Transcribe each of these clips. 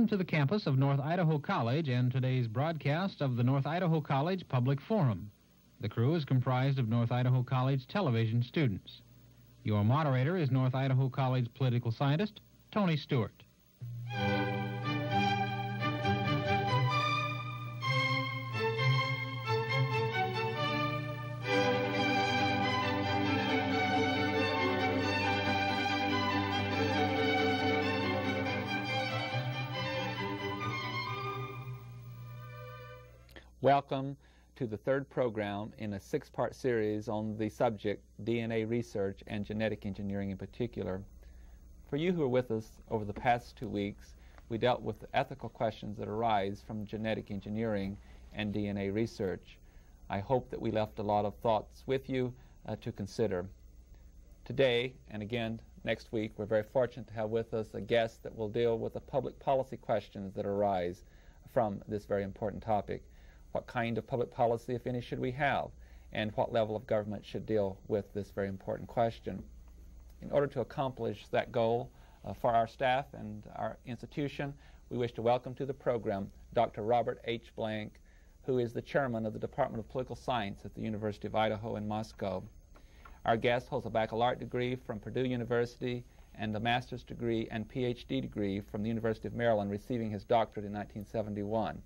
Welcome to the campus of North Idaho College and today's broadcast of the North Idaho College Public Forum. The crew is comprised of North Idaho College television students. Your moderator is North Idaho College political scientist Tony Stewart. Welcome to the third program in a six-part series on the subject DNA research and genetic engineering in particular. For you who are with us over the past two weeks, we dealt with the ethical questions that arise from genetic engineering and DNA research. I hope that we left a lot of thoughts with you uh, to consider. Today, and again next week, we're very fortunate to have with us a guest that will deal with the public policy questions that arise from this very important topic. What kind of public policy, if any, should we have? And what level of government should deal with this very important question? In order to accomplish that goal uh, for our staff and our institution, we wish to welcome to the program Dr. Robert H. Blank, who is the chairman of the Department of Political Science at the University of Idaho in Moscow. Our guest holds a baccalaureate degree from Purdue University and a master's degree and PhD degree from the University of Maryland, receiving his doctorate in 1971.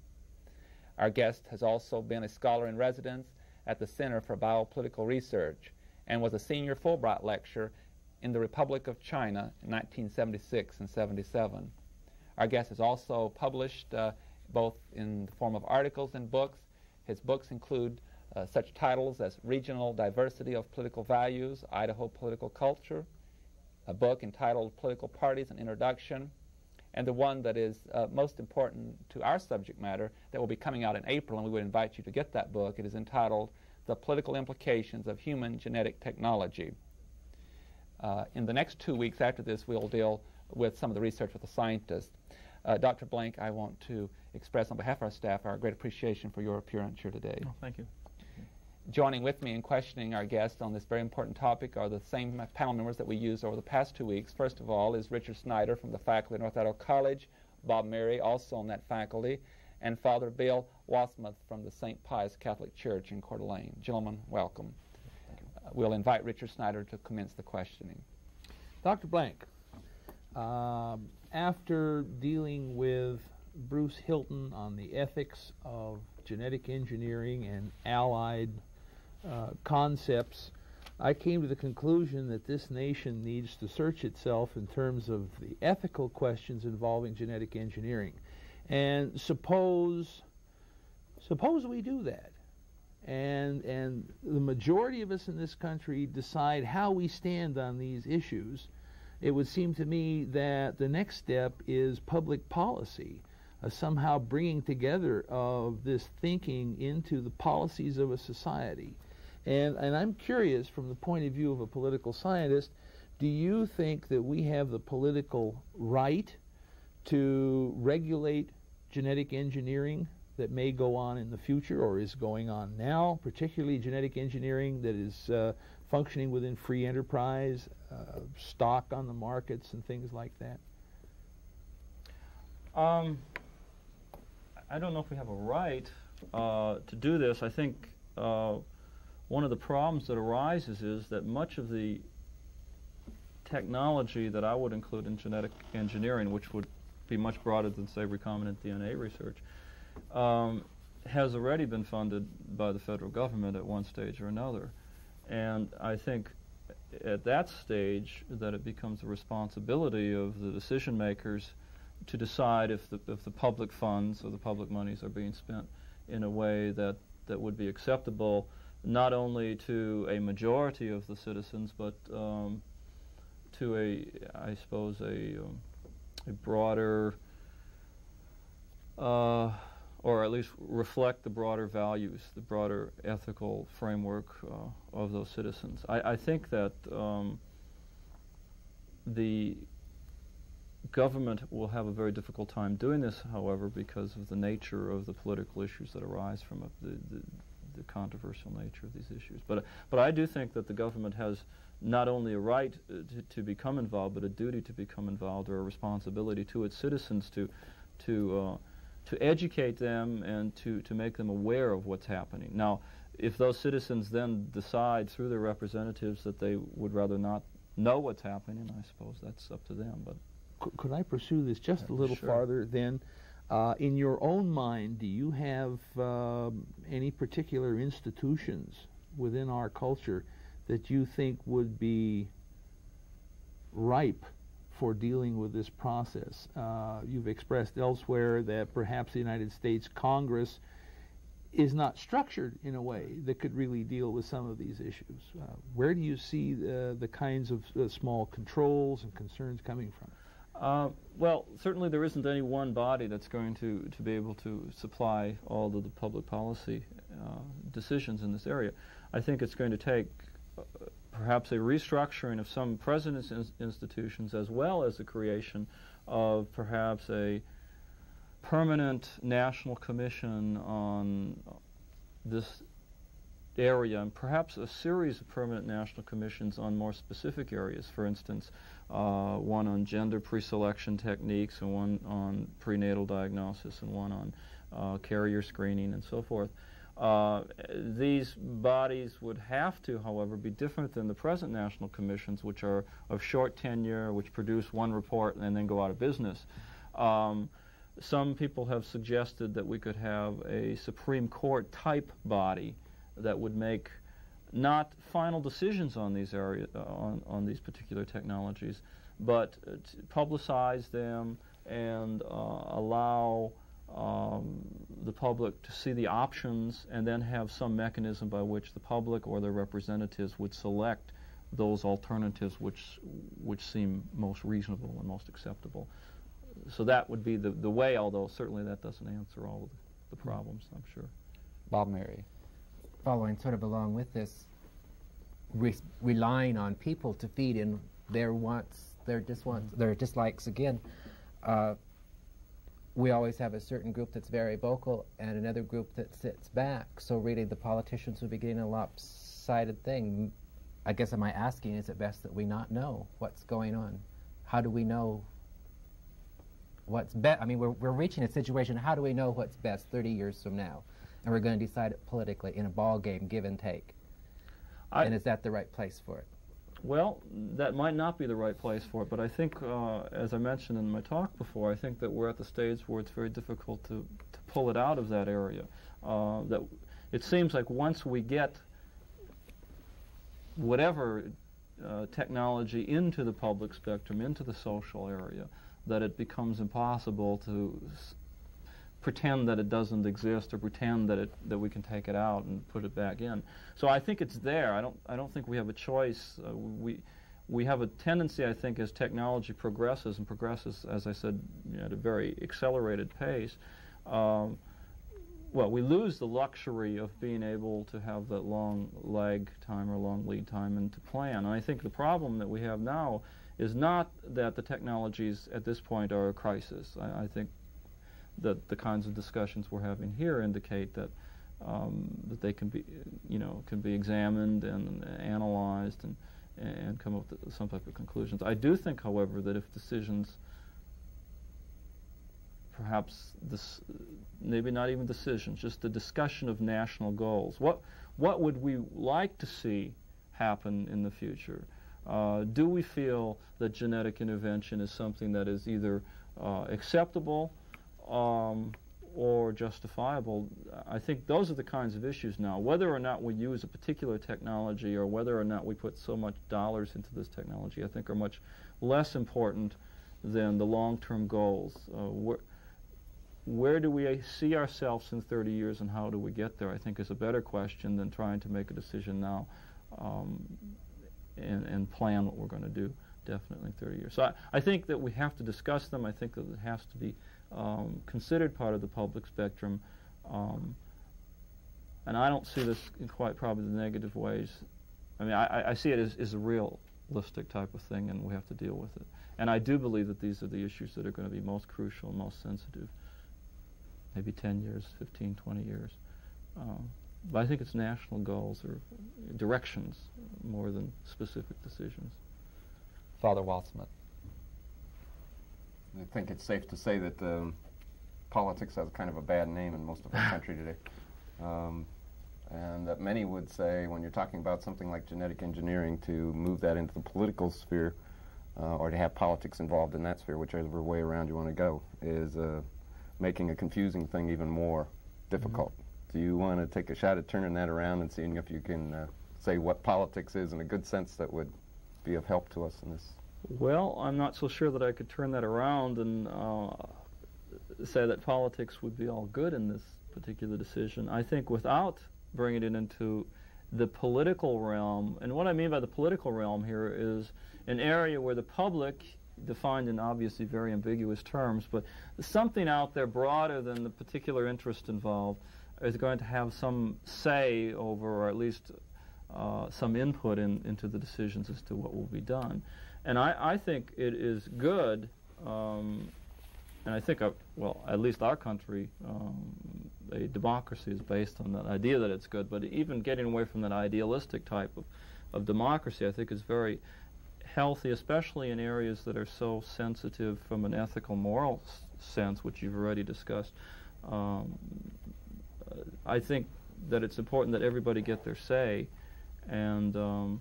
Our guest has also been a scholar in residence at the Center for Biopolitical Research and was a senior Fulbright lecturer in the Republic of China in 1976 and 77. Our guest has also published uh, both in the form of articles and books. His books include uh, such titles as Regional Diversity of Political Values, Idaho Political Culture, a book entitled Political Parties and Introduction, and the one that is uh, most important to our subject matter that will be coming out in April, and we would invite you to get that book. It is entitled The Political Implications of Human Genetic Technology. Uh, in the next two weeks after this, we'll deal with some of the research with the scientists. Uh, Dr. Blank, I want to express on behalf of our staff our great appreciation for your appearance here today. Oh, thank you. Joining with me in questioning our guest on this very important topic are the same panel members that we used over the past two weeks. First of all is Richard Snyder from the faculty at North Idaho College, Bob Murray, also on that faculty, and Father Bill Wassmuth from the St. Pius Catholic Church in Coeur d'Alene. Gentlemen, welcome. Uh, we'll invite Richard Snyder to commence the questioning. Dr. Blank, um, after dealing with Bruce Hilton on the ethics of genetic engineering and allied uh, concepts, I came to the conclusion that this nation needs to search itself in terms of the ethical questions involving genetic engineering. And suppose suppose we do that. And and the majority of us in this country decide how we stand on these issues. It would seem to me that the next step is public policy. Uh, somehow bringing together of this thinking into the policies of a society. And, and I'm curious, from the point of view of a political scientist, do you think that we have the political right to regulate genetic engineering that may go on in the future or is going on now, particularly genetic engineering that is uh, functioning within free enterprise, uh, stock on the markets, and things like that? Um, I don't know if we have a right uh, to do this. I think uh, one of the problems that arises is that much of the technology that I would include in genetic engineering, which would be much broader than, say, recombinant DNA research, um, has already been funded by the federal government at one stage or another. And I think at that stage that it becomes the responsibility of the decision makers to decide if the, if the public funds or the public monies are being spent in a way that, that would be acceptable not only to a majority of the citizens, but um, to a, I suppose, a, um, a broader, uh, or at least reflect the broader values, the broader ethical framework uh, of those citizens. I, I think that um, the government will have a very difficult time doing this, however, because of the nature of the political issues that arise from it, the, the, the controversial nature of these issues. But, but I do think that the government has not only a right uh, to, to, become involved, but a duty to become involved or a responsibility to its citizens to, to uh, to educate them and to, to make them aware of what's happening. Now, if those citizens then decide through their representatives that they would rather not know what's happening, I suppose that's up to them. But could, could I pursue this just a little sure. farther then? Uh, in your own mind, do you have uh, any particular institutions within our culture that you think would be ripe for dealing with this process? Uh, you've expressed elsewhere that perhaps the United States Congress is not structured in a way that could really deal with some of these issues. Uh, where do you see the, the kinds of uh, small controls and concerns coming from? Uh, well, certainly there isn't any one body that's going to, to be able to supply all of the public policy uh, decisions in this area. I think it's going to take uh, perhaps a restructuring of some president's in institutions as well as the creation of perhaps a permanent national commission on this area and perhaps a series of permanent national commissions on more specific areas. For instance, uh, one on gender preselection techniques and one on prenatal diagnosis and one on uh, carrier screening and so forth. Uh, these bodies would have to, however, be different than the present national commissions, which are of short tenure, which produce one report and then go out of business. Um, some people have suggested that we could have a Supreme Court type body that would make not final decisions on these area uh, on, on these particular technologies, but uh, publicize them and uh, allow um, the public to see the options and then have some mechanism by which the public or their representatives would select those alternatives which which seem most reasonable and most acceptable. So that would be the, the way, although certainly that doesn't answer all of the, the problems, I'm sure. Bob Murray. Following sort of along with this, re relying on people to feed in their wants, their diswants, mm their dislikes again. Uh, we always have a certain group that's very vocal and another group that sits back. So really, the politicians would be getting a lopsided thing. I guess am I asking? Is it best that we not know what's going on? How do we know what's best? I mean, we're we're reaching a situation. How do we know what's best 30 years from now? And we're going to decide it politically in a ball game, give and take. I, and is that the right place for it? Well, that might not be the right place for it, but I think, uh, as I mentioned in my talk before, I think that we're at the stage where it's very difficult to, to pull it out of that area. Uh, that it seems like once we get whatever uh, technology into the public spectrum, into the social area, that it becomes impossible to pretend that it doesn't exist or pretend that it that we can take it out and put it back in. So I think it's there. I don't I don't think we have a choice. Uh, we we have a tendency, I think, as technology progresses and progresses, as I said, you know, at a very accelerated pace. Um, well, we lose the luxury of being able to have that long lag time or long lead time and to plan. And I think the problem that we have now is not that the technologies at this point are a crisis. I, I think that the kinds of discussions we're having here indicate that um, that they can be, you know, can be examined and analyzed and and come up with some type of conclusions. I do think, however, that if decisions, perhaps this, maybe not even decisions, just the discussion of national goals. What what would we like to see happen in the future? Uh, do we feel that genetic intervention is something that is either uh, acceptable um, or justifiable. I think those are the kinds of issues now. Whether or not we use a particular technology or whether or not we put so much dollars into this technology, I think are much less important than the long-term goals. Uh, where, where do we see ourselves in 30 years and how do we get there, I think is a better question than trying to make a decision now um, and, and plan what we're going to do definitely in 30 years. So I, I think that we have to discuss them. I think that it has to be um, considered part of the public spectrum. Um, and I don't see this in quite probably the negative ways. I mean, I, I see it as, as a realistic type of thing, and we have to deal with it. And I do believe that these are the issues that are going to be most crucial and most sensitive, maybe 10 years, 15, 20 years. Um, but I think it's national goals or directions more than specific decisions. Father Wassmuth. I think it's safe to say that um, politics has kind of a bad name in most of our country today. Um, and that many would say when you're talking about something like genetic engineering to move that into the political sphere uh, or to have politics involved in that sphere, whichever way around you want to go, is uh, making a confusing thing even more difficult. Mm-hmm. Do you want to take a shot at turning that around and seeing if you can uh, say what politics is in a good sense that would be of help to us in this? Well, I'm not so sure that I could turn that around and uh, say that politics would be all good in this particular decision. I think without bringing it into the political realm, and what I mean by the political realm here is an area where the public, defined in obviously very ambiguous terms, but something out there broader than the particular interest involved, is going to have some say over, or at least uh, some input in, into the decisions as to what will be done. And I, I think it is good, um, and I think, uh, well, at least our country, um, a democracy is based on that idea that it's good, but even getting away from that idealistic type of, of democracy, I think is very healthy, especially in areas that are so sensitive from an ethical, moral sense, which you've already discussed. Um, I think that it's important that everybody get their say, and um,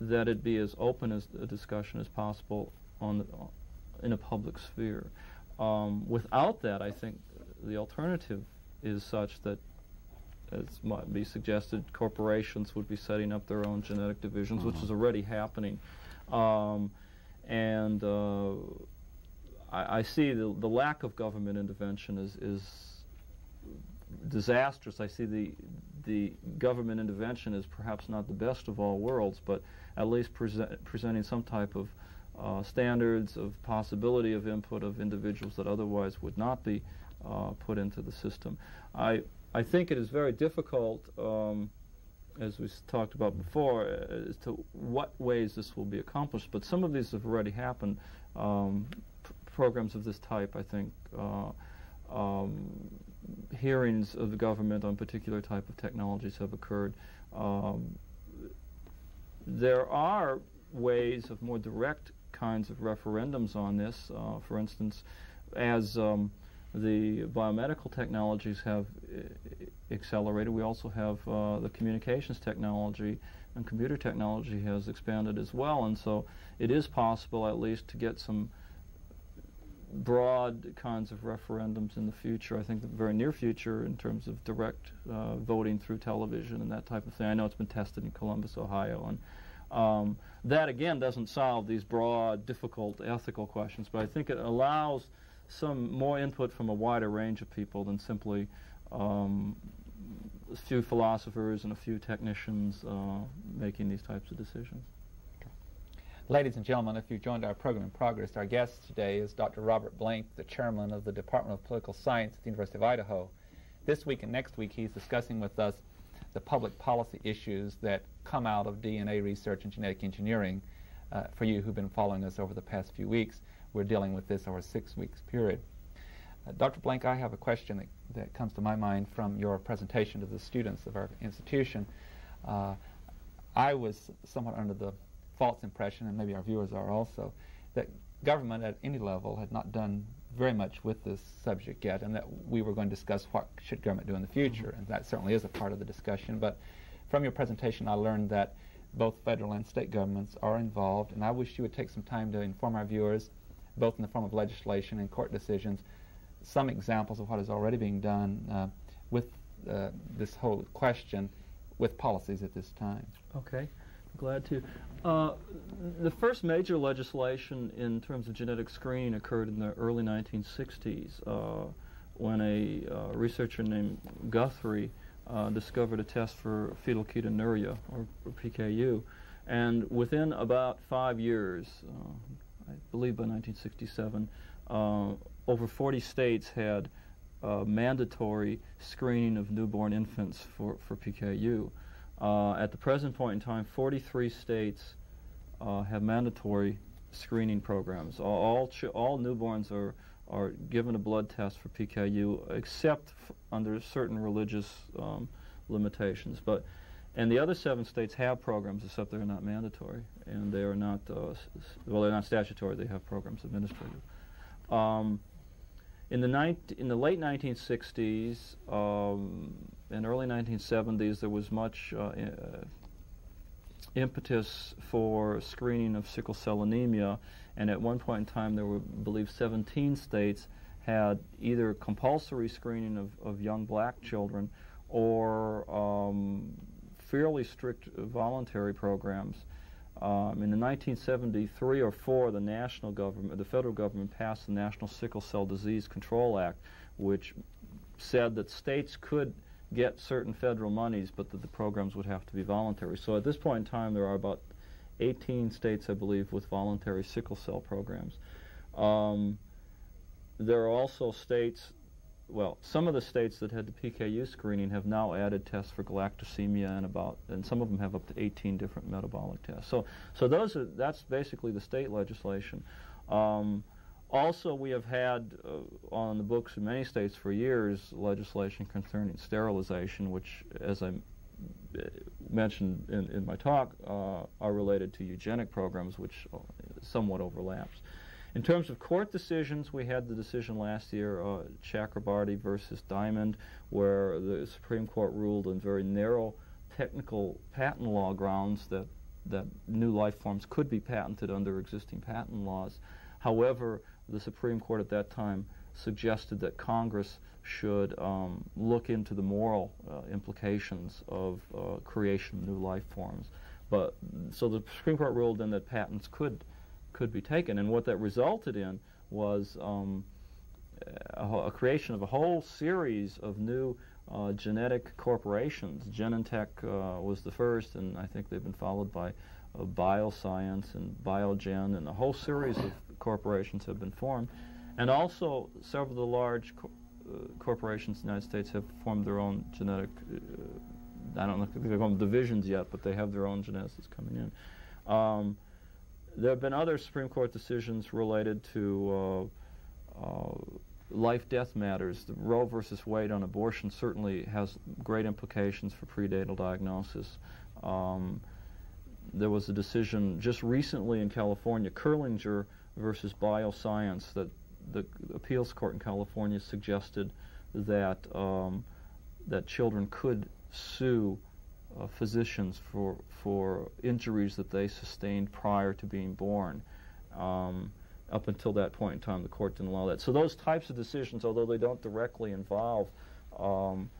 that it be as open as a discussion as possible on the, in a public sphere. Um, without that, I think the alternative is such that as might be suggested, corporations would be setting up their own genetic divisions, which is mm-hmm. already happening. Um, and uh, I, I, see the, the lack of government intervention is, is disastrous. I see the the government intervention is perhaps not the best of all worlds, but at least present, presenting some type of uh, standards of possibility of input of individuals that otherwise would not be uh, put into the system. I I think it is very difficult, um, as we talked about before, uh, as to what ways this will be accomplished. But some of these have already happened. Um, programs of this type, I think, uh, um, hearings of the government on particular type of technologies have occurred. Um, there are ways of more direct kinds of referendums on this. Uh, for instance, as um, the biomedical technologies have uh, accelerated. We also have uh, the communications technology and computer technology has expanded as well, and so it is possible at least to get some broad kinds of referendums in the future. I think the very near future in terms of direct uh, voting through television and that type of thing. I know it's been tested in Columbus, Ohio, and um, that again doesn't solve these broad, difficult ethical questions, but I think it allows some more input from a wider range of people than simply um, a few philosophers and a few technicians uh, making these types of decisions. Ladies and gentlemen, if you've joined our program in progress, our guest today is Dr. Robert Blank, the chairman of the Department of Political Science at the University of Idaho. This week and next week, he's discussing with us the public policy issues that come out of DNA research and genetic engineering. Uh, for you who've been following us over the past few weeks, we're dealing with this over a six weeks period. Uh, Dr. Blank, I have a question that, that comes to my mind from your presentation to the students of our institution. Uh, I was somewhat under the false impression, and maybe our viewers are also, that government at any level had not done very much with this subject yet, and that we were going to discuss what should government do in the future, and that certainly is a part of the discussion. But from your presentation, I learned that both federal and state governments are involved, and I wish you would take some time to inform our viewers both in the form of legislation and court decisions, some examples of what is already being done uh, with uh, this whole question with policies at this time. Okay, glad to. Uh, the first major legislation in terms of genetic screening occurred in the early 1960s uh, when a uh, researcher named Guthrie uh, discovered a test for phenylketonuria, or, or PKU. And within about five years, I believe by 1967, uh, over 40 states had uh, mandatory screening of newborn infants for, for PKU. Uh, at the present point in time, 43 states uh, have mandatory screening programs. All, all, all, newborns are, are given a blood test for PKU, except under certain religious um, limitations. But and the other seven states have programs, except they're not mandatory, and they are not, uh, well, they're not statutory. They have programs administrative. Um, in the, in the late 1960s um, and early 1970s, there was much uh, uh, impetus for screening of sickle cell anemia, and at one point in time, there were, I believe, 17 states had either compulsory screening of, of young black children or um, fairly strict voluntary programs. Um, in the 1973 or 4, the national government, the federal government passed the National Sickle Cell Disease Control Act, which said that states could get certain federal monies, but that the programs would have to be voluntary. So at this point in time, there are about 18 states, I believe, with voluntary sickle cell programs. Um, there are also states well, some of the states that had the PKU screening have now added tests for galactosemia and about, and some of them have up to 18 different metabolic tests. So, so those are that's basically the state legislation. Um, also, we have had uh, on the books in many states for years legislation concerning sterilization, which, as I uh, mentioned in, in my talk, uh, are related to eugenic programs, which uh, somewhat overlaps. In terms of court decisions, we had the decision last year, uh, Chakrabarty versus Diamond, where the Supreme Court ruled on very narrow technical patent law grounds that, that new life forms could be patented under existing patent laws. However, the Supreme Court at that time suggested that Congress should um, look into the moral uh, implications of uh, creation of new life forms. But so the Supreme Court ruled then that patents could could be taken. And what that resulted in was um, a, a, creation of a whole series of new uh, genetic corporations. Genentech uh, was the first, and I think they've been followed by uh, Bioscience and Biogen, and a whole series of corporations have been formed. And also, several of the large co uh, corporations in the United States have formed their own genetic. Uh, I don't know if they call them divisions yet, but they have their own geneticists coming in. Um, there have been other Supreme Court decisions related to uh, uh, life-death matters. The Roe versus Wade on abortion certainly has great implications for prenatal diagnosis. Um, there was a decision just recently in California, Curlender versus Bioscience, that the appeals court in California suggested that um, that children could sue uh, physicians for, for injuries that they sustained prior to being born. Um, up until that point in time, the court didn't allow that. So those types of decisions, although they don't directly involve um,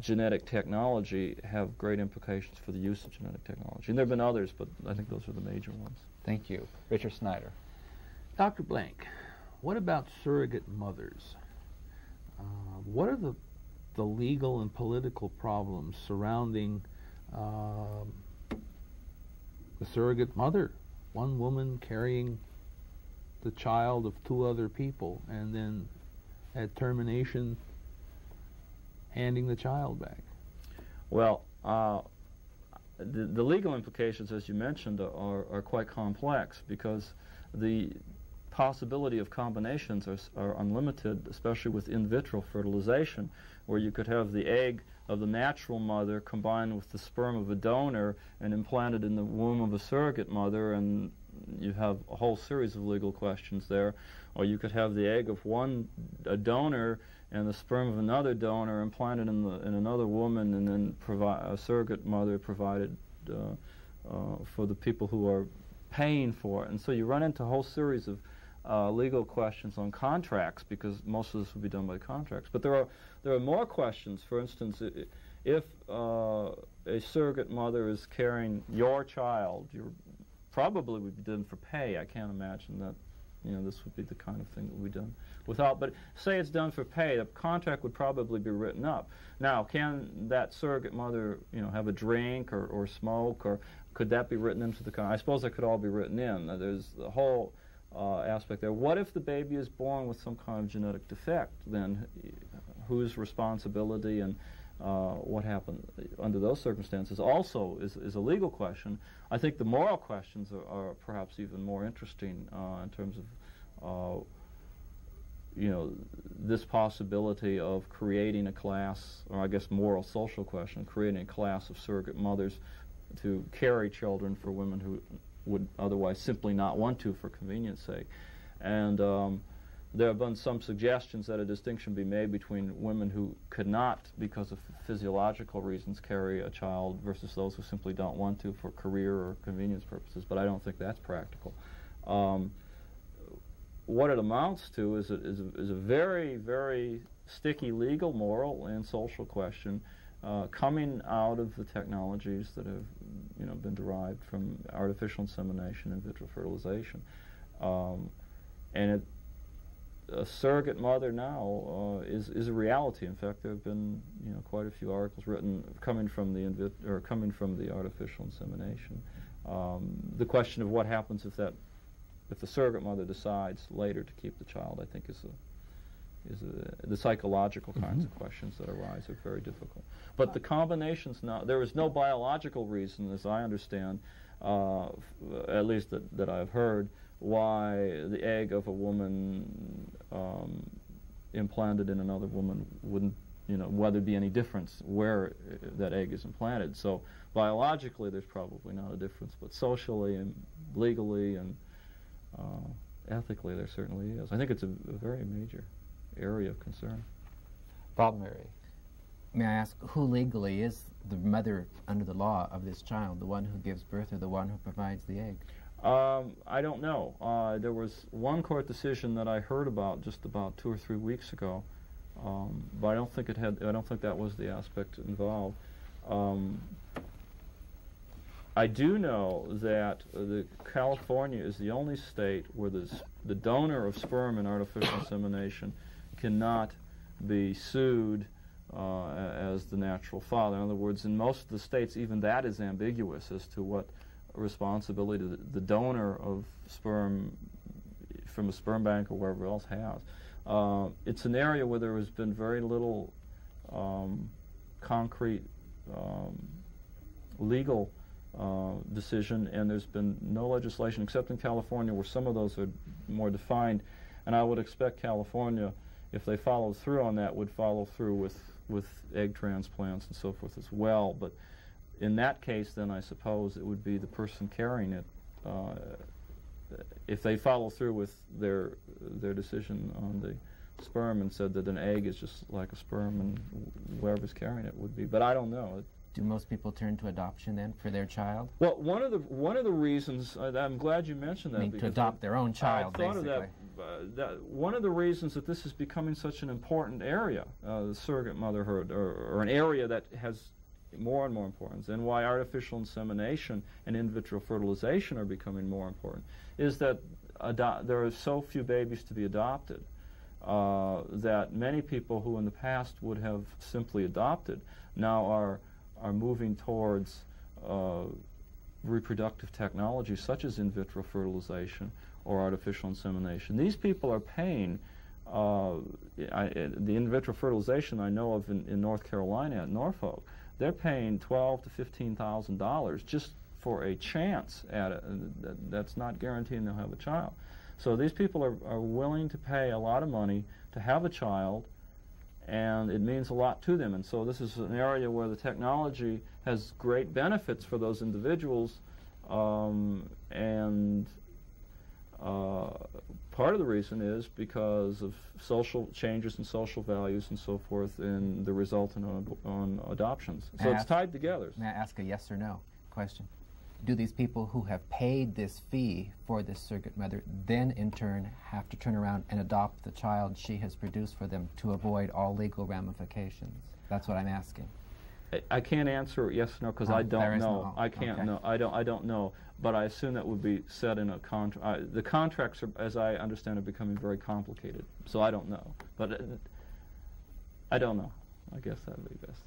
genetic technology, have great implications for the use of genetic technology. And there have been others, but I think those are the major ones. Thank you. Richard Snyder. Dr. Blank, what about surrogate mothers? Uh, what are the the legal and political problems surrounding um, the surrogate mother, one woman carrying the child of two other people, and then at termination, handing the child back. Well, uh, the, the, legal implications, as you mentioned, are, are quite complex because the possibility of combinations are, are unlimited, especially with in vitro fertilization where you could have the egg of the natural mother combined with the sperm of a donor and implanted in the womb of a surrogate mother, and you have a whole series of legal questions there. Or you could have the egg of one a donor and the sperm of another donor implanted in, the, in another woman, and then provide a surrogate mother provided uh, uh, for the people who are paying for it. And so you run into a whole series of uh, legal questions on contracts because most of this will be done by contracts. But there are there are more questions. For instance, if uh, a surrogate mother is carrying your child, you probably would be done for pay. I can't imagine that you know this would be the kind of thing that would be done without. But say it's done for pay, the contract would probably be written up. Now, can that surrogate mother you know have a drink or, or smoke or could that be written into the contract? I suppose that could all be written in. There's the whole uh, aspect there. What if the baby is born with some kind of genetic defect? Then whose responsibility and uh, what happened under those circumstances also is, is a legal question. I think the moral questions are, are perhaps even more interesting uh, in terms of, uh, you know, this possibility of creating a class, or I guess moral social question, creating a class of surrogate mothers to carry children for women who would otherwise simply not want to for convenience sake. And um, there have been some suggestions that a distinction be made between women who could not, because of physiological reasons, carry a child versus those who simply don't want to for career or convenience purposes, but I don't think that's practical. Um, what it amounts to is a, is a, is a very, very sticky legal, moral, and social question uh, coming out of the technologies that have you know, been derived from artificial insemination and vitro fertilization. Um, and it, a surrogate mother now uh, is is a reality. In fact, there have been you know quite a few articles written coming from the or coming from the artificial insemination. Um, the question of what happens if that if the surrogate mother decides later to keep the child, I think is a, is a, the psychological mm-hmm. kinds of questions that arise are very difficult. But the combinations now, there is no biological reason, as I understand, uh, at least that, that I've heard, why the egg of a woman um, implanted in another woman wouldn't, you know, whether there be any difference where that egg is implanted. So biologically, there's probably not a difference, but socially and legally and uh, ethically, there certainly is. I think it's a, a very major area of concern. Bob Murray. May I ask, who legally is the mother under the law of this child, the one who gives birth or the one who provides the egg? Um, I don't know. Uh, there was one court decision that I heard about just about two or three weeks ago, um, but I don't think it had. I don't think that was the aspect involved. Um, I do know that the California is the only state where the the donor of sperm in artificial insemination cannot be sued uh, as the natural father. In other words, in most of the states, even that is ambiguous as to what responsibility the, the donor of sperm from a sperm bank or wherever else has. Uh, it's an area where there has been very little um, concrete um, legal uh, decision, and there's been no legislation except in California where some of those are more defined. And I would expect California, if they followed through on that, would follow through with, with egg transplants and so forth as well. But in that case, then I suppose it would be the person carrying it. Uh, if they follow through with their their decision on the sperm and said that an egg is just like a sperm and whoever's carrying it would be, but I don't know. Do most people turn to adoption then for their child? Well, one of the one of the reasons uh, I'm glad you mentioned that. I mean, to adopt their own child, I thought basically. Of that, uh, that, one of the reasons that this is becoming such an important area, uh, the surrogate motherhood, or, or an area that has more and more importance, and why artificial insemination and in vitro fertilization are becoming more important, is that there are so few babies to be adopted uh, that many people who in the past would have simply adopted now are, are moving towards uh, reproductive technologies such as in vitro fertilization or artificial insemination. These people are paying. Uh, I, the in vitro fertilization I know of in, in North Carolina at Norfolk they're paying twelve to fifteen thousand dollars just for a chance at it. That's not guaranteeing they'll have a child. So these people are, are willing to pay a lot of money to have a child, and it means a lot to them. And so this is an area where the technology has great benefits for those individuals, um, and uh, part of the reason is because of social changes in social values and so forth, and the resultant on, on adoptions. So it's tied together. May I ask a yes or no question? Do these people who have paid this fee for this surrogate mother then in turn have to turn around and adopt the child she has produced for them to avoid all legal ramifications? That's what I'm asking. I can't answer yes or no because oh, I don't know. No. I can't okay. know. I don't. I don't know. But I assume that would be set in a contract. The contracts, are, as I understand, are becoming very complicated. So I don't know. But uh, I don't know. I guess that would be best.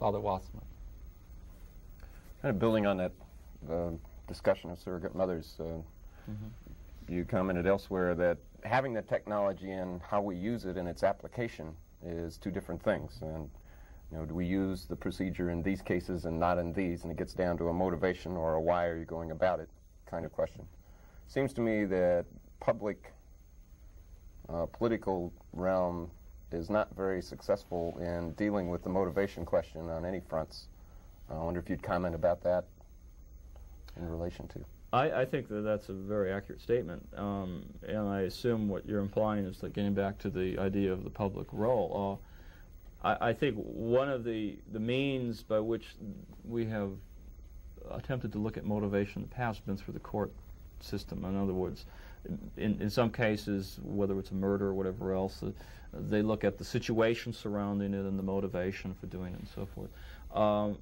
Father Wassmuth. Kind of building on that uh, discussion of surrogate mothers, uh, mm-hmm. you commented elsewhere that having the technology and how we use it and its application is two different things. And you know, do we use the procedure in these cases and not in these? And it gets down to a motivation or a why are you going about it kind of question. Seems to me that public uh, political realm is not very successful in dealing with the motivation question on any fronts. I wonder if you'd comment about that in relation to. I, I think that that's a very accurate statement, um, and I assume what you're implying is that getting back to the idea of the public role. Uh, I, I think one of the the means by which we have attempted to look at motivation in the past has been through the court system. In other words, in, in some cases, whether it's a murder or whatever else, uh, they look at the situation surrounding it and the motivation for doing it and so forth. Um,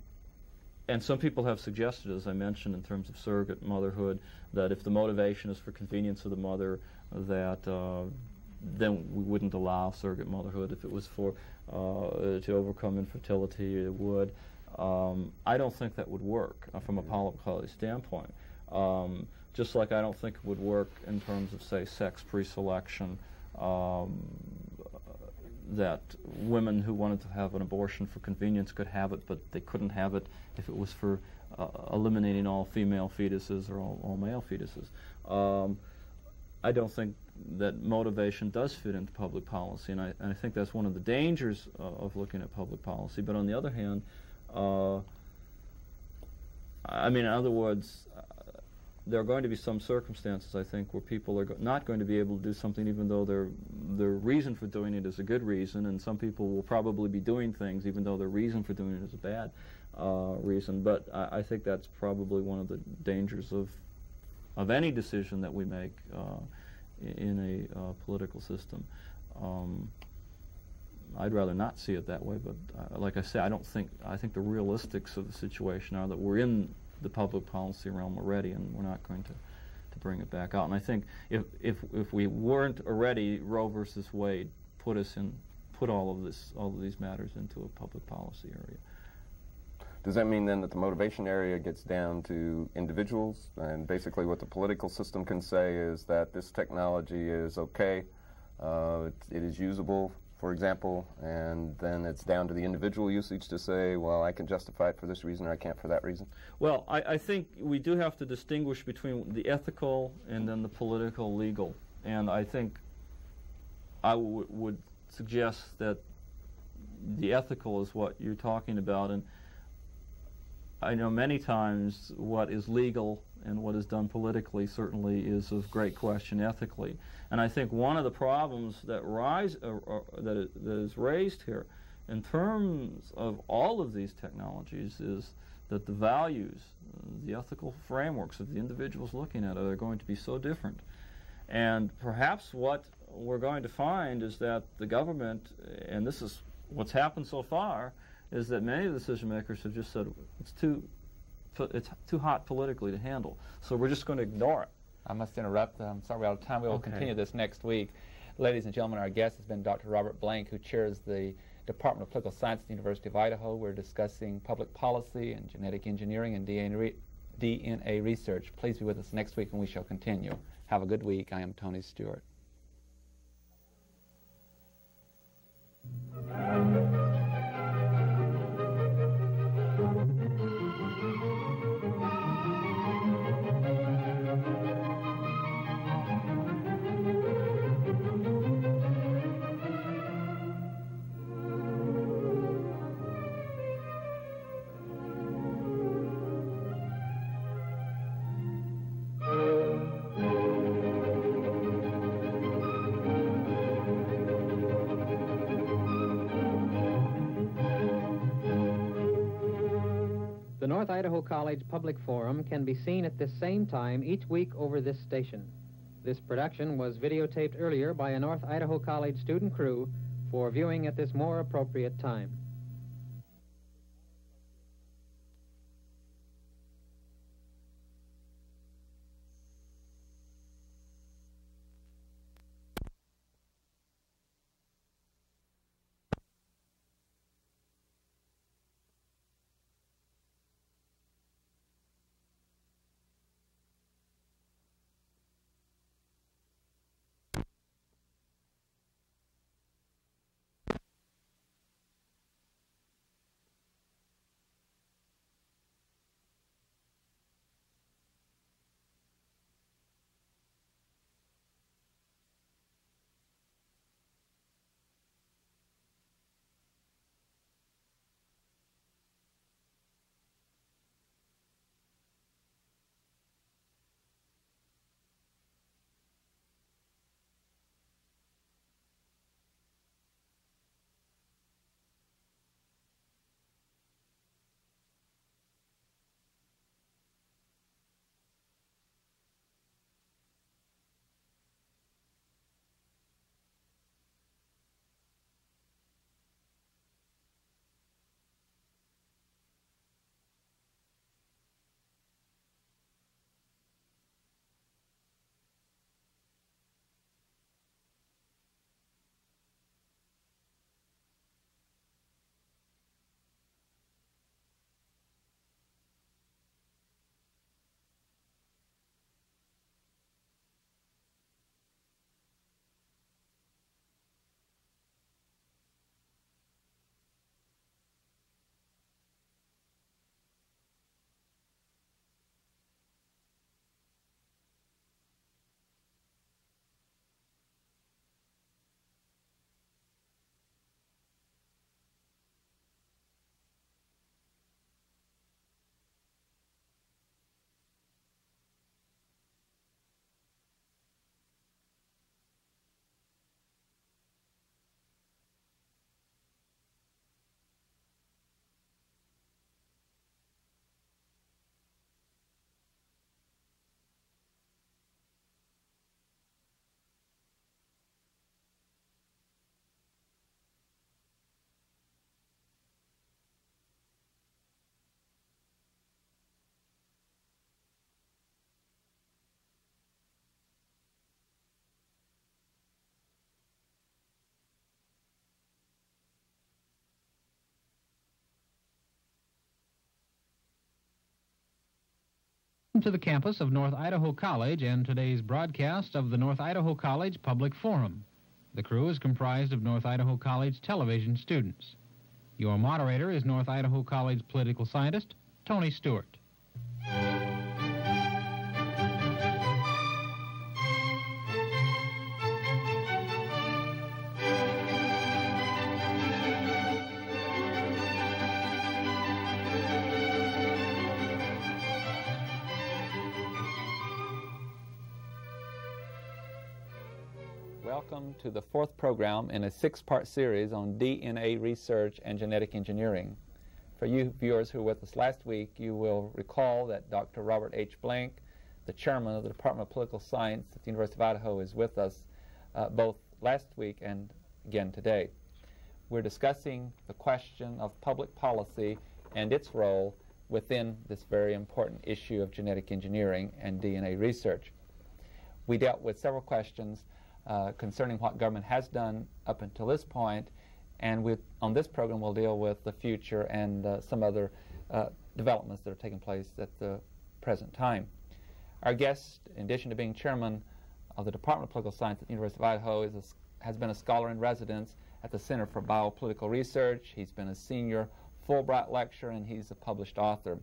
and some people have suggested, as I mentioned, in terms of surrogate motherhood, that if the motivation is for convenience of the mother, that uh, then we wouldn't allow surrogate motherhood. If it was for uh, to overcome infertility, it would. Um, I don't think that would work uh, from a policy standpoint. Um, just like I don't think it would work in terms of, say, sex pre-selection. Um, that women who wanted to have an abortion for convenience could have it, but they couldn't have it if it was for uh, eliminating all female fetuses or all, all male fetuses. Um, I don't think that motivation does fit into public policy, and I, and I think that's one of the dangers uh, of looking at public policy. But on the other hand, uh, I mean, in other words, there are going to be some circumstances, I think, where people are go not going to be able to do something even though their their reason for doing it is a good reason, and some people will probably be doing things even though their reason for doing it is a bad uh, reason. But I, I, think that's probably one of the dangers of of any decision that we make uh, in a uh, political system. Um, I'd rather not see it that way, but uh, like I say, I don't think I think the realistics of the situation are that we're in the public policy realm already, and we're not going to, to bring it back out. And I think if, if, if we weren't already, Roe versus Wade put us in, put all of this, all of these matters into a public policy area. Does that mean then that the motivation area gets down to individuals, and basically what the political system can say is that this technology is okay, uh, it, it is usable for example, and then it's down to the individual usage to say, well, I can justify it for this reason or I can't for that reason? Well, I, I think we do have to distinguish between the ethical and then the political legal. And I think I would suggest that the ethical is what you're talking about. And I know many times what is legal and what is done politically certainly is of great question ethically. And I think one of the problems that rise uh, uh, that, is, that is raised here, in terms of all of these technologies, is that the values, the ethical frameworks of the individuals looking at it are going to be so different. And perhaps what we're going to find is that the government, and this is what's happened so far, is that many of the decision makers have just said it's too it's too hot politically to handle. So we're just going to ignore it. I must interrupt. I'm sorry we're out of time. We will okay. continue this next week. Ladies and gentlemen, our guest has been Dr. Robert Blank, who chairs the Department of Political Science at the University of Idaho. We're discussing public policy and genetic engineering and DNA, DNA research. Please be with us next week and we shall continue. Have a good week. I am Tony Stewart. Idaho College Public Forum can be seen at this same time each week over this station. This production was videotaped earlier by a North Idaho College student crew for viewing at this more appropriate time. To the campus of North Idaho College and today's broadcast of the North Idaho College Public Forum. The crew is comprised of North Idaho College television students. Your moderator is North Idaho College political scientist Tony Stewart. Welcome to the fourth program in a six-part series on DNA research and genetic engineering. For you viewers who were with us last week, you will recall that Dr. Robert H. Blank, the chairman of the Department of Political Science at the University of Idaho, is with us uh, both last week and again today. We're discussing the question of public policy and its role within this very important issue of genetic engineering and DNA research. We dealt with several questions uh, concerning what government has done up until this point, and on this program we'll deal with the future and uh, some other uh, developments that are taking place at the present time. Our guest, in addition to being chairman of the Department of Political Science at the University of Idaho, a, has been a scholar in residence at the Center for Biopolitical Research. He's been a senior Fulbright lecturer, and he's a published author.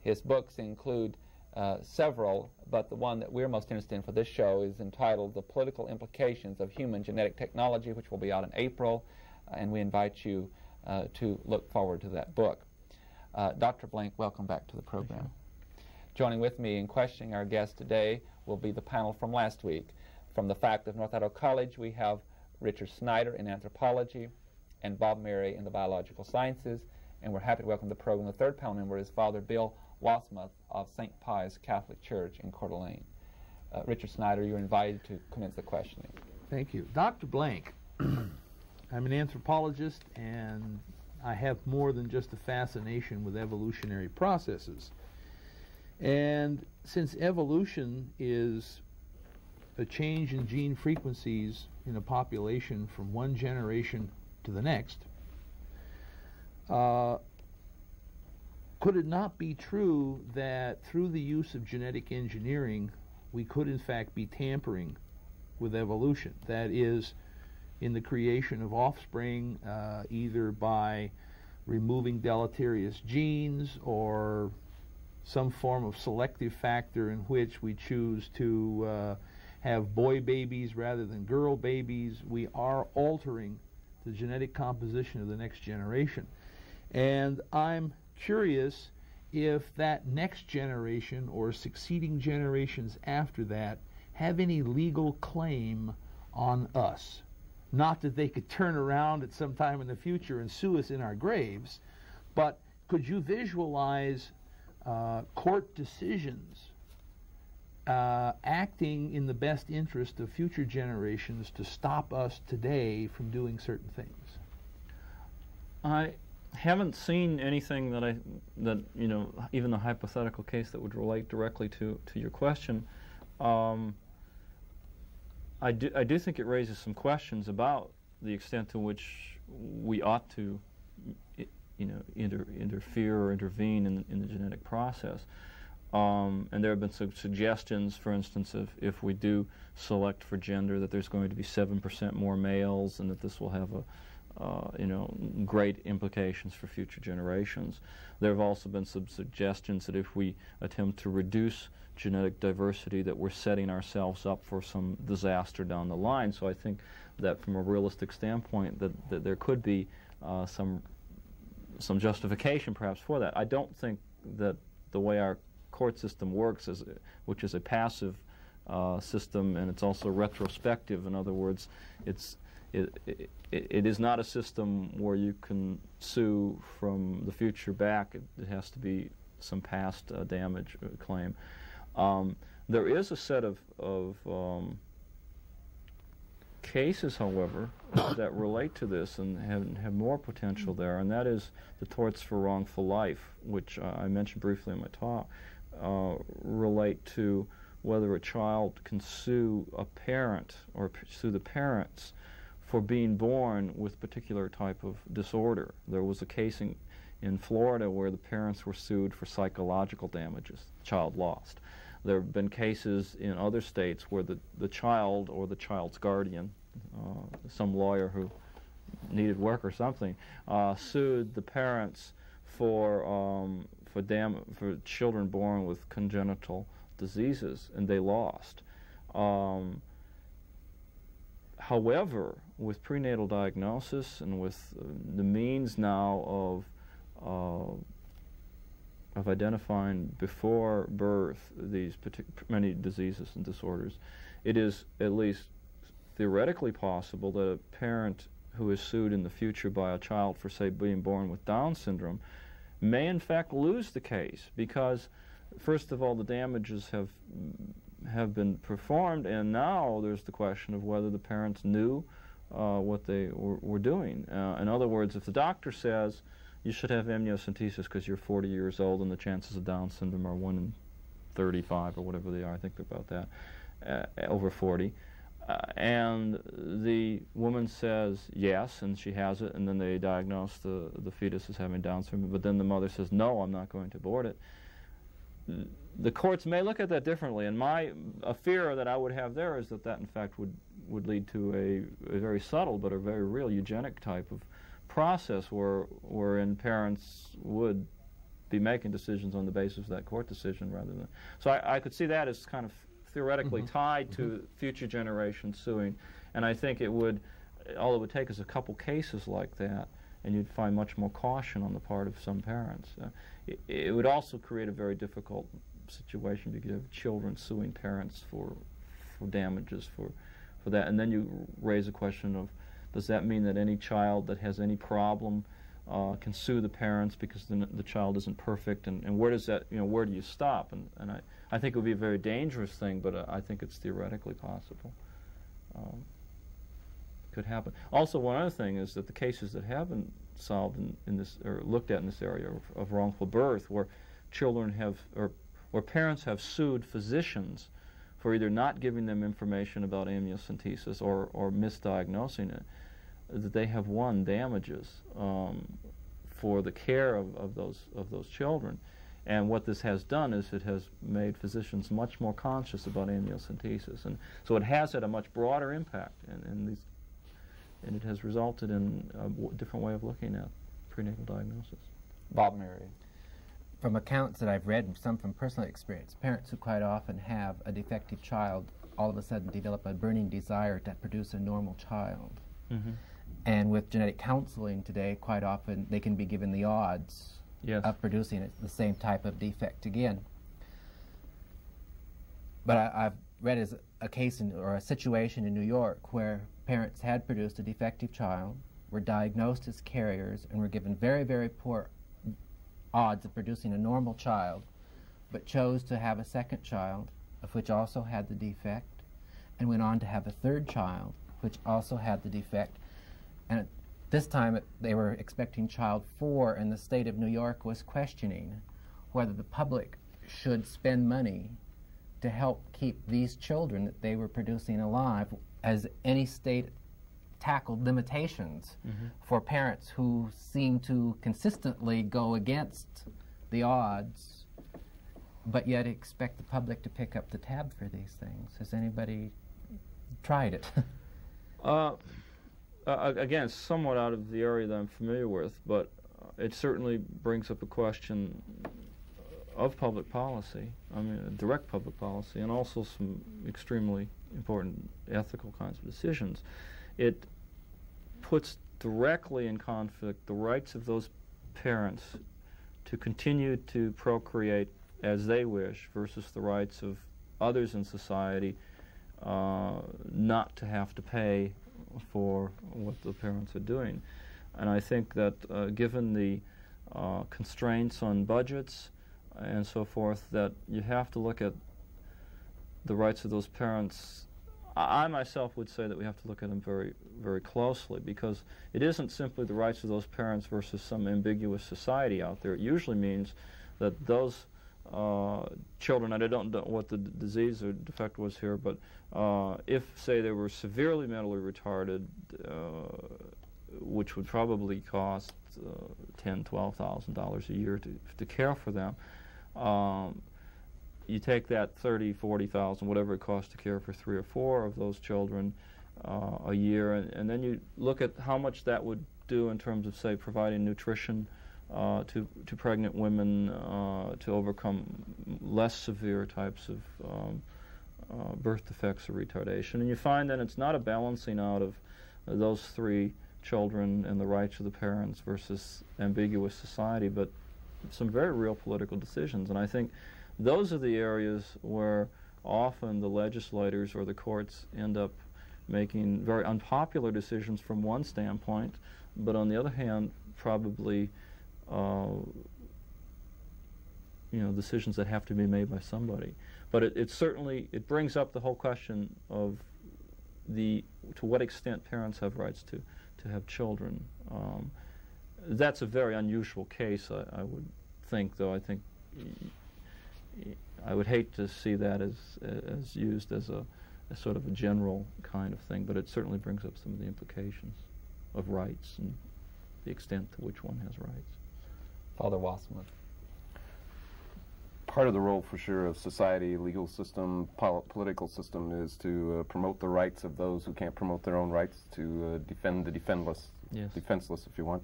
His books include uh, several, but the one that we're most interested in for this show is entitled The Political Implications of Human Genetic Technology, which will be out in April, uh, and we invite you uh, to look forward to that book. Uh, Dr. Blank, welcome back to the program. Joining with me in questioning our guest today will be the panel from last week. From the fact of North Idaho College, we have Richard Snyder in anthropology and Bob Murray in the biological sciences, and we're happy to welcome to the program the third panel member is Father Bill Wassmuth of St. Pius Catholic Church in Coeur d'Alene. Uh, Richard Snyder, you're invited to commence the questioning. Thank you. Dr. Blank, I'm an anthropologist and I have more than just a fascination with evolutionary processes. And since evolution is a change in gene frequencies in a population from one generation to the next, uh, could it not be true that through the use of genetic engineering, we could in fact be tampering with evolution? That is, in the creation of offspring, uh, either by removing deleterious genes or some form of selective factor in which we choose to uh, have boy babies rather than girl babies. We are altering the genetic composition of the next generation. And I'm curious if that next generation or succeeding generations after that have any legal claim on us. Not that they could turn around at some time in the future and sue us in our graves, but could you visualize uh, court decisions uh, acting in the best interest of future generations to stop us today from doing certain things? I haven't seen anything that I that you know even the hypothetical case that would relate directly to to your question. Um, I do I do think it raises some questions about the extent to which we ought to you know inter, interfere or intervene in, in the genetic process. Um, and there have been some suggestions, for instance, of if we do select for gender, that there's going to be seven percent more males, and that this will have a uh, you know, great implications for future generations. There have also been some suggestions that if we attempt to reduce genetic diversity, that we're setting ourselves up for some disaster down the line. So I think that from a realistic standpoint, that, that there could be uh, some some justification perhaps for that. I don't think that the way our court system works, is, which is a passive uh, system and it's also retrospective. In other words, it's it, it, it is not a system where you can sue from the future back. It, it has to be some past uh, damage uh, claim. Um, there is a set of, of um, cases, however, that relate to this and have, have more potential there, and that is the torts for wrongful life, which uh, I mentioned briefly in my talk, uh, relate to whether a child can sue a parent or sue the parents for being born with particular type of disorder. There was a case in, in Florida where the parents were sued for psychological damages, child lost. There have been cases in other states where the, the child or the child's guardian, uh, some lawyer who needed work or something, uh, sued the parents for um, for dam- for children born with congenital diseases, and they lost. Um, however, with prenatal diagnosis and with uh, the means now of uh, of identifying before birth these many diseases and disorders, it is at least theoretically possible that a parent who is sued in the future by a child for, say, being born with Down syndrome may in fact lose the case because, first of all, the damages have have been performed, and now there's the question of whether the parents knew uh, what they were, doing. Uh, in other words, if the doctor says you should have amniocentesis because you're 40 years old and the chances of Down syndrome are 1 in 35 or whatever they are, I think about that, uh, over 40. Uh, and the woman says yes, and she has it, and then they diagnose the, the fetus as having Down syndrome, but then the mother says, no, I'm not going to abort it. The courts may look at that differently, and my a fear that I would have there is that that, in fact, would, would lead to a, a very subtle but a very real eugenic type of process where, wherein parents would be making decisions on the basis of that court decision rather than. So I, I could see that as kind of theoretically mm-hmm. tied to mm-hmm. future generations suing, and I think it would, all it would take is a couple cases like that, and you'd find much more caution on the part of some parents. Uh, it, it, would also create a very difficult situation because you have children suing parents for for damages for for that, and then you raise a question of does that mean that any child that has any problem uh, can sue the parents because the, the child isn't perfect? And, and where does that, you know, where do you stop? And, and I, I think it would be a very dangerous thing, but uh, I think it's theoretically possible. Um, could happen. Also, one other thing is that the cases that have been solved in, in this or looked at in this area of, of wrongful birth, where children have or where parents have sued physicians for either not giving them information about amniocentesis or, or misdiagnosing it, that they have won damages um, for the care of, of, those, of those children. And what this has done is it has made physicians much more conscious about amniocentesis. And so it has had a much broader impact, and, these, and it has resulted in a different way of looking at prenatal diagnosis. Bob Murray. From accounts that I've read, and some from personal experience, parents who quite often have a defective child all of a sudden develop a burning desire to produce a normal child. Mm-hmm. And with genetic counseling today, quite often they can be given the odds yes. of producing the same type of defect again. But I, have read as a case in, or a situation in New York where parents had produced a defective child, were diagnosed as carriers, and were given very, very poor odds of producing a normal child, but chose to have a second child, of which also had the defect, and went on to have a third child, which also had the defect, and at this time, they were expecting child four, and the state of New York was questioning whether the public should spend money to help keep these children that they were producing alive, as any state tackled limitations mm-hmm. for parents who seem to consistently go against the odds, but yet expect the public to pick up the tab for these things. Has anybody tried it? uh, uh, again, somewhat out of the area that I'm familiar with, but it certainly brings up a question of public policy. I mean, direct public policy, and also some extremely important ethical kinds of decisions. It puts directly in conflict the rights of those parents to continue to procreate as they wish versus the rights of others in society uh, not to have to pay for what the parents are doing. And I think that uh, given the uh, constraints on budgets and so forth, that you have to look at the rights of those parents. I, myself would say that we have to look at them very, very closely because it isn't simply the rights of those parents versus some ambiguous society out there. It usually means that those uh, children, and I don't know what the disease or defect was here, but uh, if, say, they were severely mentally retarded, uh, which which would probably cost uh, ten, twelve thousand dollars a year to to care for them. Um, you take that thirty, forty thousand, whatever it costs to care for three or four of those children uh, a year, and, and then you look at how much that would do in terms of, say, providing nutrition uh, to to pregnant women uh, to overcome less severe types of um, uh, birth defects or retardation, and you find that it's not a balancing out of those three children and the rights of the parents versus ambiguous society, but some very real political decisions. And I think those are the areas where often the legislators or the courts end up making very unpopular decisions from one standpoint, but on the other hand, probably uh, you know decisions that have to be made by somebody. But it, it certainly it brings up the whole question of the to what extent parents have rights to to have children. Um, that's a very unusual case, I, I, would think, though. I think I would hate to see that as as used as a as sort of a general kind of thing, but it certainly brings up some of the implications of rights and the extent to which one has rights. Father Wassmuth. Part of the role, for sure, of society, legal system, pol political system is to uh, promote the rights of those who can't promote their own rights, to uh, defend the defendless, yes. defenseless, if you want.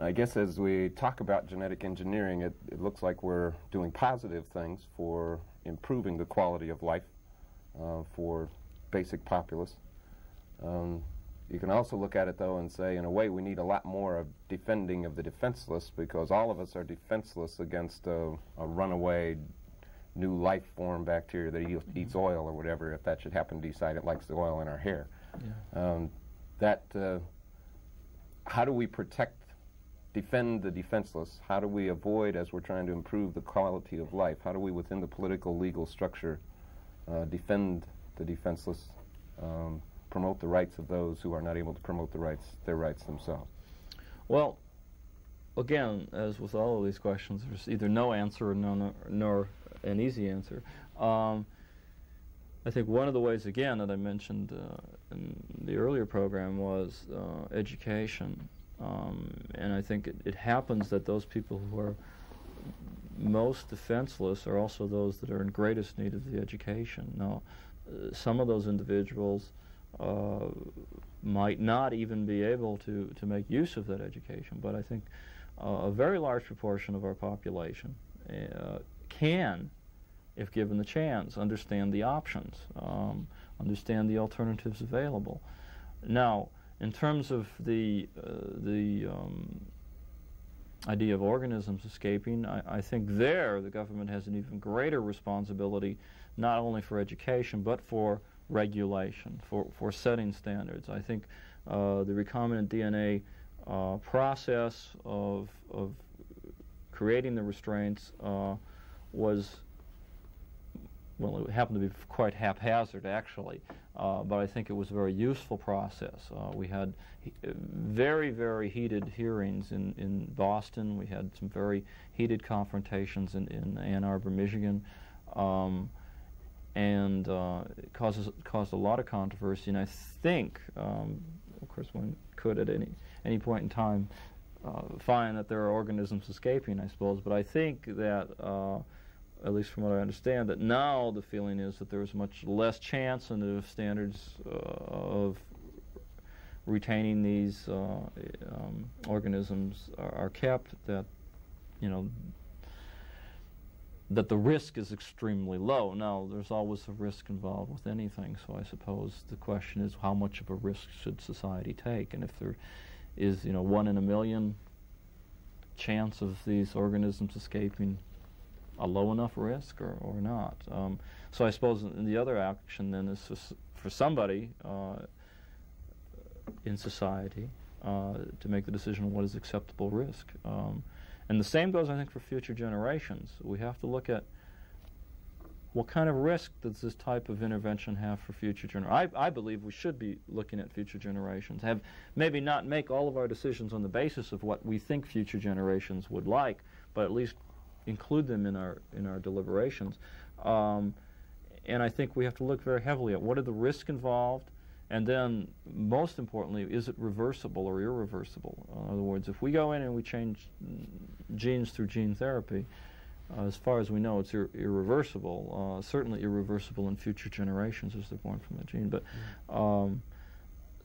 I guess as we talk about genetic engineering, it, it looks like we're doing positive things for improving the quality of life uh, for basic populace. Um, you can also look at it, though, and say, in a way, we need a lot more of defending of the defenseless because all of us are defenseless against a, a runaway new life form bacteria that eats, mm-hmm. eats oil or whatever, if that should happen to decide it likes the oil in our hair. Yeah. Um, that, uh, how do we protect, defend the defenseless? How do we avoid, as we're trying to improve the quality of life, how do we, within the political legal structure, uh, defend the defenseless? Um, promote the rights of those who are not able to promote the rights, their rights themselves? Well, again, as with all of these questions, there's either no answer or no, nor an easy answer. Um, I think one of the ways, again, that I mentioned uh, in the earlier program was uh, education. Um, and I think it, it, happens that those people who are most defenseless are also those that are in greatest need of the education. Now, uh, some of those individuals uh, might not even be able to, to make use of that education. But I think uh, a very large proportion of our population uh, can, if given the chance, understand the options, um, understand the alternatives available. Now, in terms of the, uh, the um, idea of organisms escaping, I, I, think there the government has an even greater responsibility, not only for education, but for regulation, for, for setting standards. I think uh, the recombinant DNA uh, process of, of creating the restraints uh, was, well, it happened to be quite haphazard actually, uh, but I think it was a very useful process. Uh, we had very, very heated hearings in, in Boston. We had some very heated confrontations in, in Ann Arbor, Michigan. Um, and uh, it causes caused a lot of controversy. And I think, um, of course, one could at any any point in time uh, find that there are organisms escaping, I suppose. But I think that, uh, at least from what I understand, that now the feeling is that there is much less chance and the standards uh, of retaining these uh, um, organisms are, are kept. That you know that the risk is extremely low. Now, there's always a risk involved with anything, so I suppose the question is how much of a risk should society take? And if there is, you know, one in a million chance of these organisms escaping, a low enough risk or, or not? Um, so I suppose the other action then is for somebody uh, in society uh, to make the decision on what is acceptable risk. Um, and the same goes, I think, for future generations. We have to look at what kind of risk does this type of intervention have for future generations? I, I, believe we should be looking at future generations. Have maybe not make all of our decisions on the basis of what we think future generations would like, but at least include them in our in our deliberations. Um, and I think we have to look very heavily at what are the risks involved, And then, most importantly, is it reversible or irreversible? Uh, in other words, if we go in and we change genes through gene therapy, uh, as far as we know, it's ir irreversible. Uh, certainly irreversible in future generations as they're born from the gene. But um,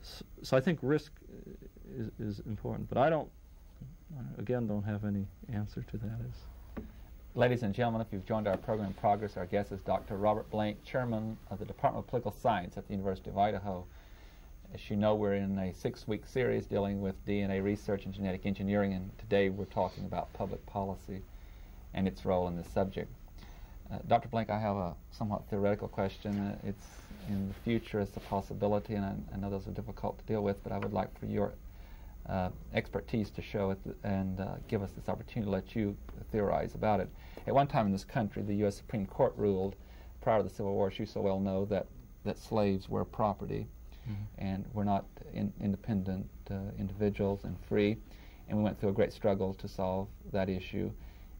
so, so, I think risk is, is, important. But I don't, again, don't have any answer to that. Is Ladies and gentlemen, if you've joined our program in Progress, our guest is Dr. Robert Blank, Chairman of the Department of Political Science at the University of Idaho. As you know, we're in a six-week series dealing with DNA research and genetic engineering, and today we're talking about public policy and its role in this subject. Uh, Dr. Blank, I have a somewhat theoretical question. Uh, it's in the future as a possibility, and I, I, know those are difficult to deal with, but I would like for your uh, expertise to show it and uh, give us this opportunity to let you theorize about it. At one time in this country, the U.S. Supreme Court ruled, prior to the Civil War, as you so well know, that, that slaves were property mm-hmm. and were not in, independent uh, individuals and free. And we went through a great struggle to solve that issue.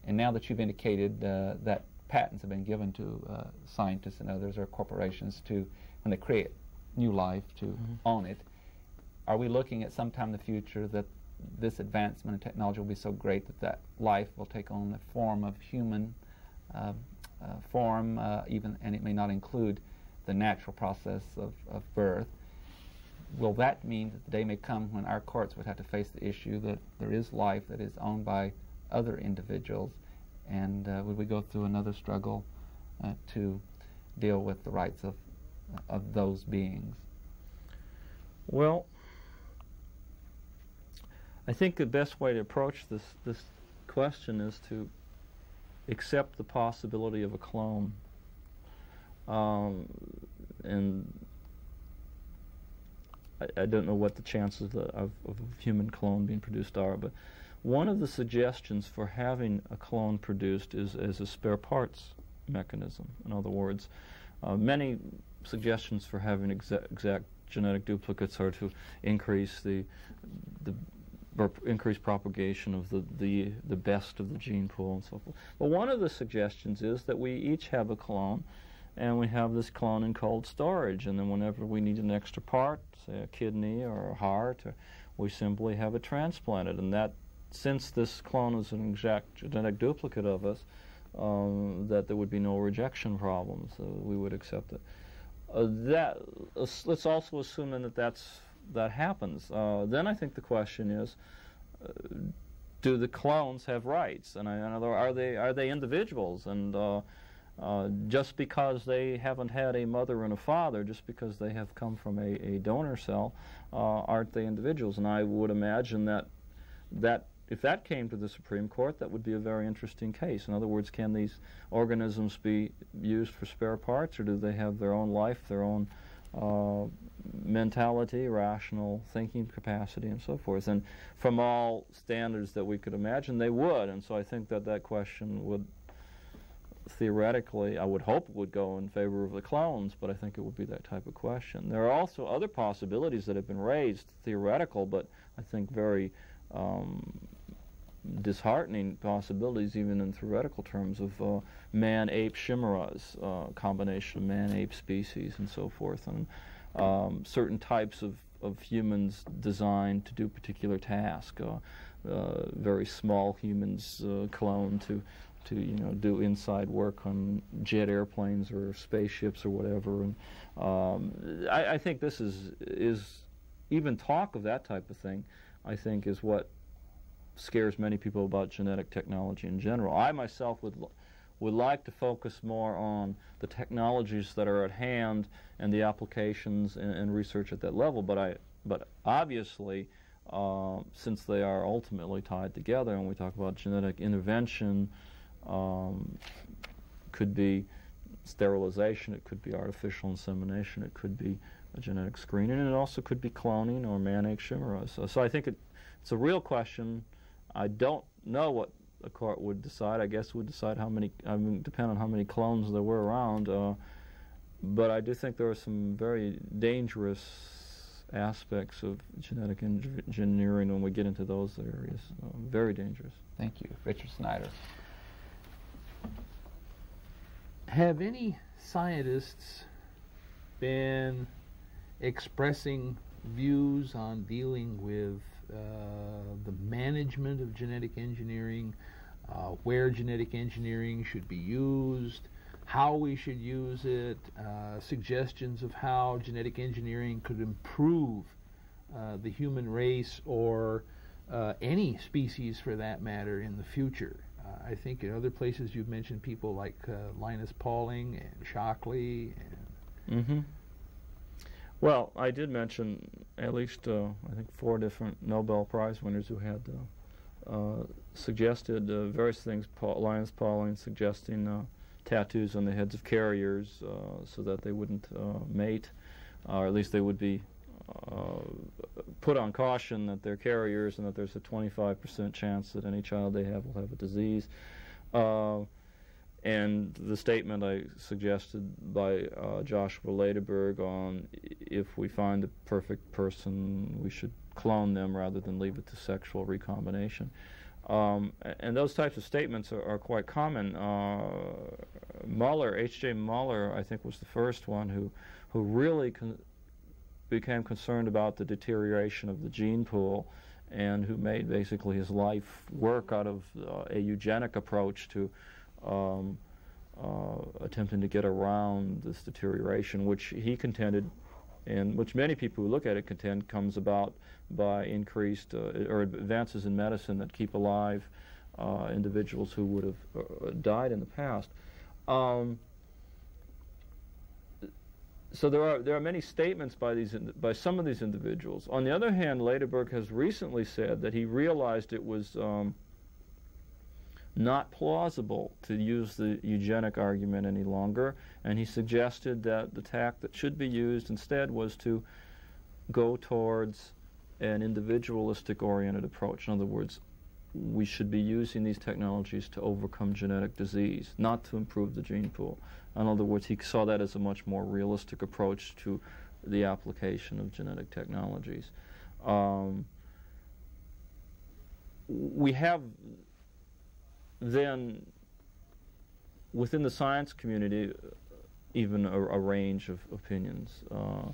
And now that you've indicated uh, that patents have been given to uh, scientists and others or corporations to, when they create new life, to mm-hmm. own it, are we looking at sometime in the future that this advancement in technology will be so great that that life will take on the form of human uh, uh, form, uh, even, and it may not include the natural process of, of birth. Will that mean that the day may come when our courts would have to face the issue that there is life that is owned by other individuals, and uh, would we go through another struggle uh, to deal with the rights of of those beings? Well, I think the best way to approach this this question is to accept the possibility of a clone, um, and I, I, don't know what the chances of, of, of a human clone being produced are, but one of the suggestions for having a clone produced is as a spare parts mechanism. In other words, uh, many suggestions for having exa exact genetic duplicates are to increase the the increase propagation of the, the the best of the gene pool and so forth. But one of the suggestions is that we each have a clone, and we have this clone in cold storage, and then whenever we need an extra part, say a kidney or a heart, or, we simply have it transplanted, and that since this clone is an exact genetic duplicate of us, um, that there would be no rejection problems. So we would accept it. Uh, that uh, let's also assume that that's that happens. Uh, then I think the question is, uh, do the clones have rights? And I, are they are they individuals? And uh, uh, just because they haven't had a mother and a father, just because they have come from a, a donor cell, aren't they individuals? And I would imagine that that if that came to the Supreme Court, that would be a very interesting case. In other words, can these organisms be used for spare parts, or do they have their own life, their own uh, mentality, rational thinking capacity, and so forth? And from all standards that we could imagine, they would. And so I think that that question would theoretically, I would hope would go in favor of the clones, but I think it would be that type of question. There are also other possibilities that have been raised, theoretical, but I think very um, disheartening possibilities, even in theoretical terms, of uh, man-ape chimeras, uh, combination of man-ape species and so forth, and um, certain types of, of humans designed to do particular tasks. Uh, uh very small humans uh, cloned to to you know do inside work on jet airplanes or spaceships or whatever. And um, I, I think this is is even talk of that type of thing. I think is what scares many people about genetic technology in general. I myself would would like to focus more on the technologies that are at hand and the applications and, and research at that level. But I, but obviously, uh, since they are ultimately tied together, and we talk about genetic intervention, um, could be sterilization, it could be artificial insemination, it could be genetic screening, and it also could be cloning or chimeras. So, so I think it, it's a real question I don't know what the court would decide. I guess would decide how many. I mean, depend on how many clones there were around. Uh, but I do think there are some very dangerous aspects of genetic engineering when we get into those areas. Uh, very dangerous. Thank you, Richard Snyder. Have any scientists been expressing views on dealing with uh, the management of genetic engineering, uh, where genetic engineering should be used, how we should use it, uh, suggestions of how genetic engineering could improve uh, the human race or uh, any species for that matter in the future. Uh, I think in other places you've mentioned people like Linus Pauling and Shockley and. Mm-hmm. Well, I did mention at least uh, I think four different Nobel Prize winners who had uh, uh, suggested various things. Paul, Linus Pauling suggesting tattoos on the heads of carriers so that they wouldn't mate, or at least they would be uh, put on caution that they're carriers and that there's a 25% chance that any child they have will have a disease. Uh, and the statement I suggested by uh, Joshua Lederberg on if we find the perfect person, we should clone them rather than leave it to sexual recombination. Um, and those types of statements are, are quite common. Uh, Muller, H.J. Muller, I think, was the first one who, who really con- became concerned about the deterioration of the gene pool and who made basically his life work out of uh, a eugenic approach to um, uh, attempting to get around this deterioration, which he contended, and which many people who look at it contend comes about by increased uh, or advances in medicine that keep alive uh, individuals who would have uh, died in the past. Um, so there are there are many statements by these by some of these individuals. On the other hand, Lederberg has recently said that he realized it was um, not plausible to use the eugenic argument any longer, and he suggested that the tack that should be used instead was to go towards an individualistic oriented approach. In other words, we should be using these technologies to overcome genetic disease, not to improve the gene pool. In other words, he saw that as a much more realistic approach to the application of genetic technologies. Um, we have then within the science community, even a, a range of opinions. Uh,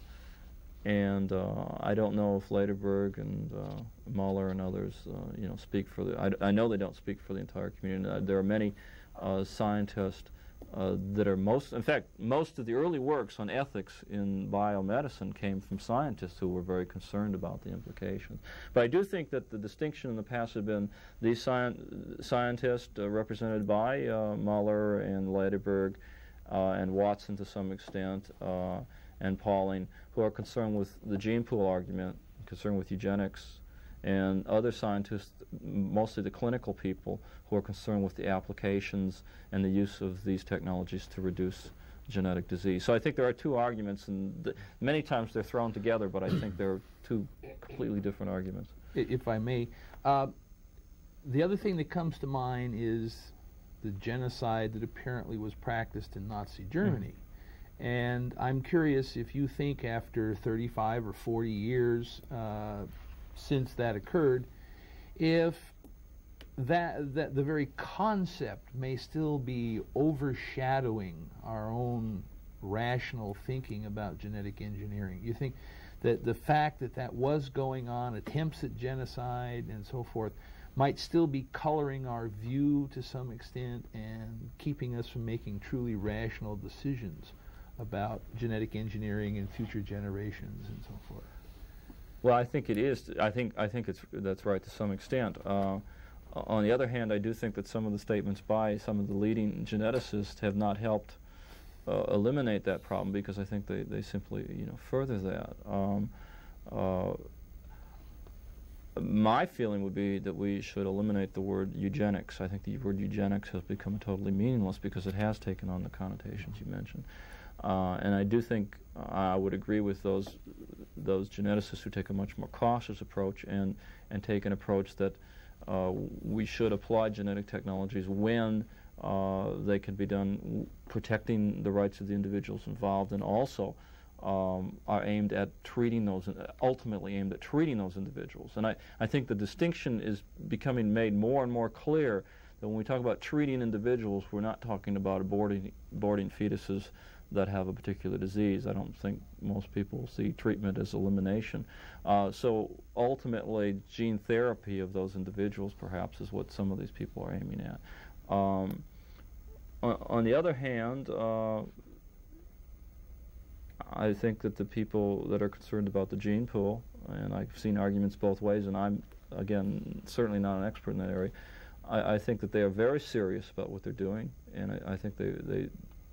and uh, I don't know if Lederberg and uh, Muller and others, uh, you know, speak for the. I, I, know they don't speak for the entire community. There are many uh, scientists uh, that are most, in fact, most of the early works on ethics in biomedicine came from scientists who were very concerned about the implications. But I do think that the distinction in the past have been these sci scientists uh, represented by uh, Muller and Lederberg uh, and Watson to some extent uh, and Pauling, who are concerned with the gene pool argument, concerned with eugenics, and other scientists, mostly the clinical people, who are concerned with the applications and the use of these technologies to reduce genetic disease. So I think there are two arguments, and th- many times they're thrown together, but I think they're two completely different arguments. If I may, uh, the other thing that comes to mind is the genocide that apparently was practiced in Nazi Germany. Mm. And I'm curious if you think after 35 or 40 years, uh, since that occurred, if that, that the very concept may still be overshadowing our own rational thinking about genetic engineering. You think that the fact that that was going on, attempts at genocide and so forth, might still be coloring our view to some extent and keeping us from making truly rational decisions about genetic engineering in future generations and so forth. Well, I think it is. I think I think it's that's right to some extent. Uh, on the other hand, I do think that some of the statements by some of the leading geneticists have not helped uh, eliminate that problem because I think they, they simply you know further that. Um, uh, my feeling would be that we should eliminate the word eugenics. I think the word eugenics has become totally meaningless because it has taken on the connotations you mentioned. Uh, and I do think uh, I would agree with those those geneticists who take a much more cautious approach and and take an approach that uh, we should apply genetic technologies when uh, they can be done protecting the rights of the individuals involved and also um, are aimed at treating those, ultimately aimed at treating those individuals. And I, I think the distinction is becoming made more and more clear that when we talk about treating individuals, we're not talking about aborting, aborting fetuses that have a particular disease. I don't think most people see treatment as elimination. Uh, so ultimately, gene therapy of those individuals perhaps is what some of these people are aiming at. Um, on, the other hand, uh, I think that the people that are concerned about the gene pool, and I've seen arguments both ways, and I'm, again, certainly not an expert in that area, I, I think that they are very serious about what they're doing, and I, I think they, they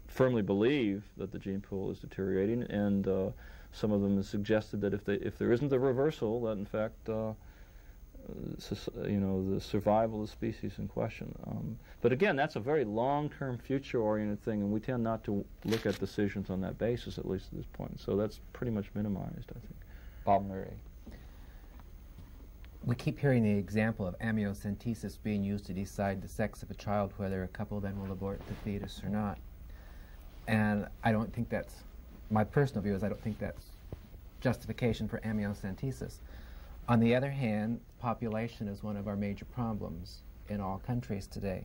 firmly believe that the gene pool is deteriorating, and uh, some of them have suggested that if they if there isn't a reversal, that in fact, uh, you know, the survival of the species in question. Um, but again, that's a very long-term, future-oriented thing, and we tend not to look at decisions on that basis, at least at this point. So that's pretty much minimized, I think. Bob Murray. We keep hearing the example of amniocentesis being used to decide the sex of a child, whether a couple then will abort the fetus or not. And I don't think that's, my personal view is I don't think that's justification for amniocentesis. On the other hand, population is one of our major problems in all countries today.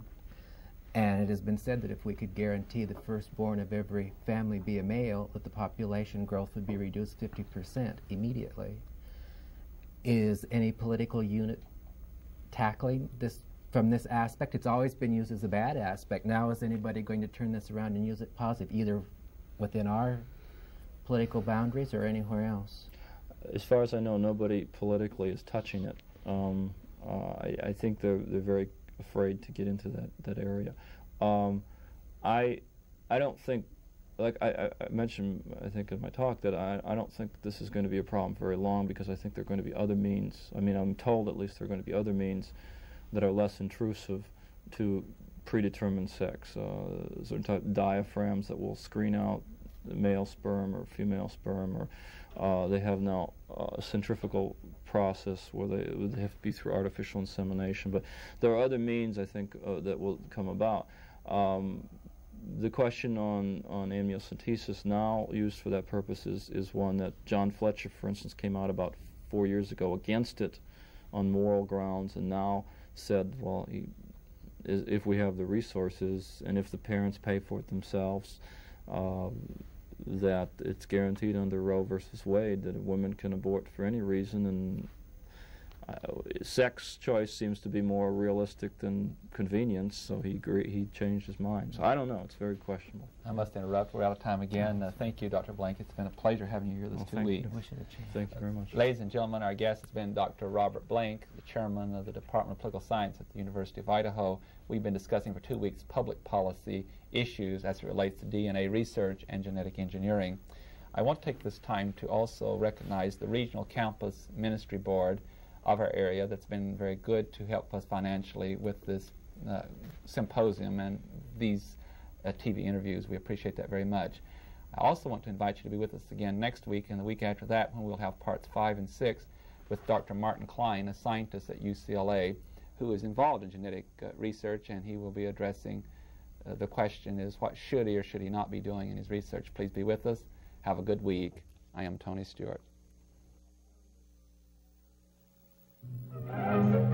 And it has been said that if we could guarantee the firstborn of every family be a male, that the population growth would be reduced 50% immediately. Is any political unit tackling this from this aspect. It's always been used as a bad aspect. Now, is anybody going to turn this around and use it positive, either within our political boundaries or anywhere else? As far as I know, nobody politically is touching it. Um, uh, I, I, think they're they're very afraid to get into that that area. Um, I I don't think. Like I, I, mentioned, I think in my talk that I, I don't think this is going to be a problem very long because I think there are going to be other means. I mean, I'm told at least there are going to be other means that are less intrusive to predetermined sex. Uh, certain type of diaphragms that will screen out male sperm or female sperm, or uh, they have now a centrifugal process where they, they, have to be through artificial insemination. But there are other means, I think, uh, that will come about. Um, the question on, on amniocentesis now used for that purpose is, is one that John Fletcher, for instance, came out about four years ago against it on moral grounds, and now said, well, if we have the resources and if the parents pay for it themselves, uh, that it's guaranteed under Roe versus Wade that a woman can abort for any reason and sex choice seems to be more realistic than convenience, so he agree, he changed his mind. So I don't know. It's very questionable. I must interrupt. We're out of time again. Uh, thank you, Dr. Blank. It's been a pleasure having you here this well, two thank weeks. You. Thank you very much. Ladies and gentlemen, our guest has been Dr. Robert Blank, the chairman of the Department of Political Science at the University of Idaho. We've been discussing for two weeks public policy issues as it relates to DNA research and genetic engineering. I want to take this time to also recognize the Regional Campus Ministry Board of our area that's been very good to help us financially with this uh, symposium and these uh, TV interviews. We appreciate that very much. I also want to invite you to be with us again next week and the week after that when we'll have parts five and six with Dr. Martin Cline, a scientist at UCLA who is involved in genetic uh, research, and he will be addressing uh, the question is what should he or should he not be doing in his research. Please be with us. Have a good week. I am Tony Stewart. North Idaho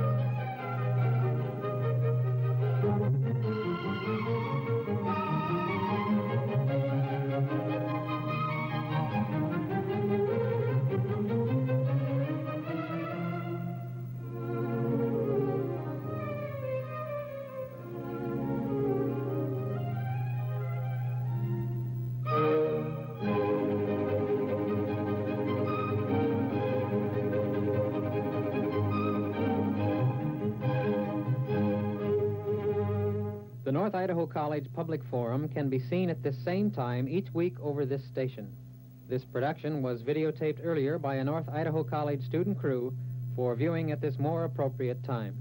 College Public Forum can be seen at the same time each week over this station. This production was videotaped earlier by a North Idaho College student crew for viewing at this more appropriate time.